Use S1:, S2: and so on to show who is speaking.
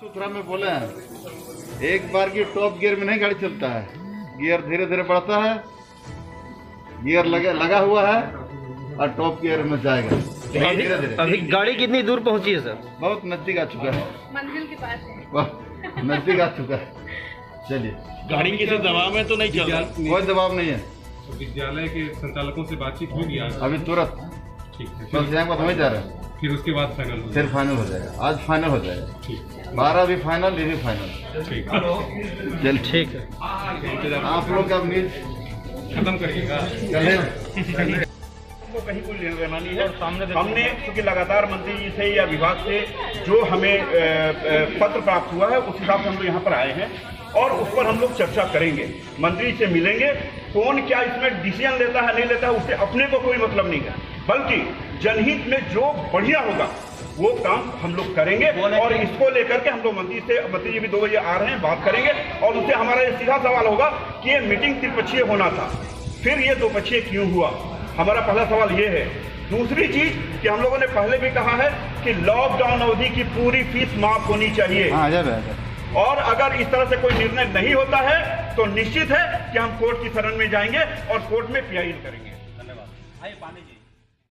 S1: सुथरा में बोले हैं एक बार की टॉप गियर में नहीं गाड़ी चलता है। गियर धीरे धीरे बढ़ता है गियर लगे लगा हुआ है और टॉप गियर में जाएगा। धीरे धीरे।
S2: अभी गाड़ी कितनी दूर पहुँची है सर?
S1: बहुत नज़दीक आ चुका है।
S3: मंजिल के पास। है
S1: नज़दीक आ चुका है। चलिए।
S2: गाड़ी किसी दबाव में तो नहीं चल रहा।
S1: कोई दबाव नहीं है।
S4: विद्यालय के संचालकों से बातचीत हुई आज
S1: अभी तुरंत।
S4: ठीक है।
S1: बस यहाँ पर जा रहे हैं।
S4: फिर उसके बाद फाइनल हो
S1: फिर फाइनल हो जाएगा। आज फाइनल हो जाएगा।
S4: ठीक।
S1: बारह भी फाइनल ये भी फाइनल चल।
S2: ठीक है।
S1: आप लोग का न्यूज़
S4: खत्म करिएगा।
S5: को कहीं कोई लेना देना नहीं है सामने हमने क्योंकि लगातार मंत्री जी से या विभाग से जो हमें पत्र प्राप्त हुआ है उस हिसाब से हम लोग यहाँ पर आए हैं और उस पर हम लोग चर्चा करेंगे। मंत्री से मिलेंगे कौन क्या इसमें डिसीज़न लेता है नहीं लेता है उससे अपने को कोई मतलब नहीं है। बल्कि जनहित में जो बढ़िया होगा वो काम हम लोग करेंगे और इसको लेकर के हम लोग मंत्री से मंत्री जी भी दो बजे आ रहे हैं बात करेंगे और उससे हमारा ये सीधा सवाल होगा कि ये मीटिंग त्रिपक्षीय होना था। फिर ये दो पक्षीय क्यों हुआ? हमारा पहला सवाल ये है। दूसरी चीज़ कि हम लोगों ने पहले भी कहा है कि लॉकडाउन अवधि की पूरी फ़ीस माफ़ होनी चाहिए।
S1: है।
S5: और अगर इस तरह से कोई निर्णय नहीं होता है तो निश्चित है कि हम कोर्ट की शरण में जाएँगे और कोर्ट में पीआईएल करेंगे। धन्यवाद।